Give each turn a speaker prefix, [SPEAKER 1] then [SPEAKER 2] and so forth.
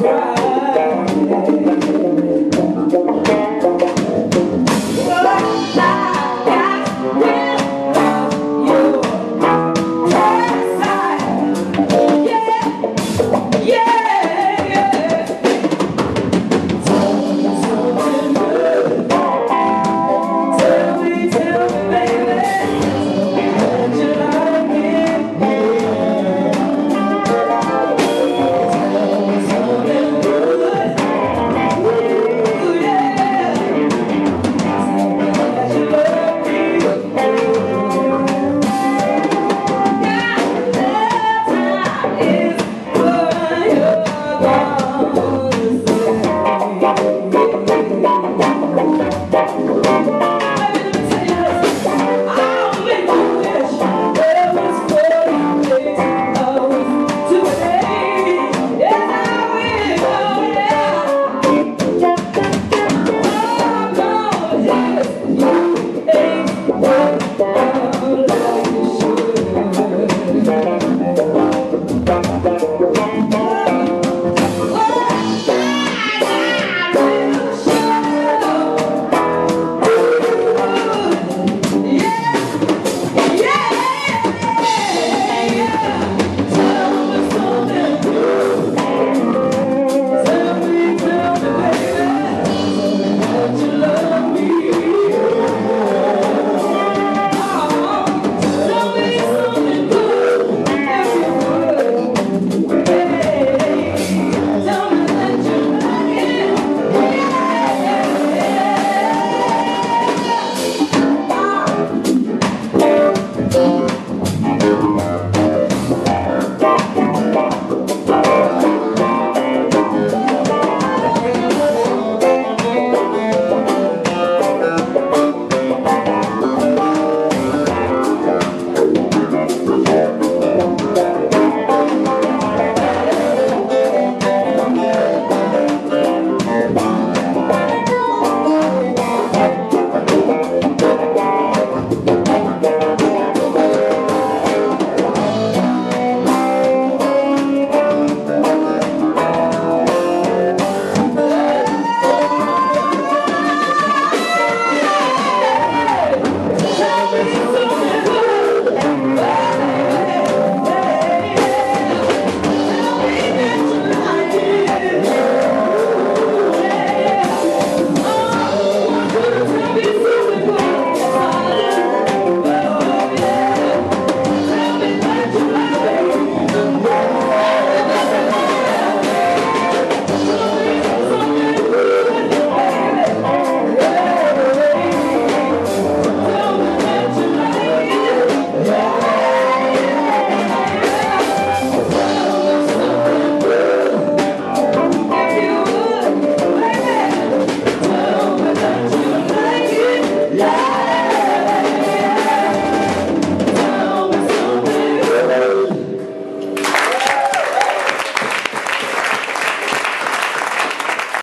[SPEAKER 1] Wow.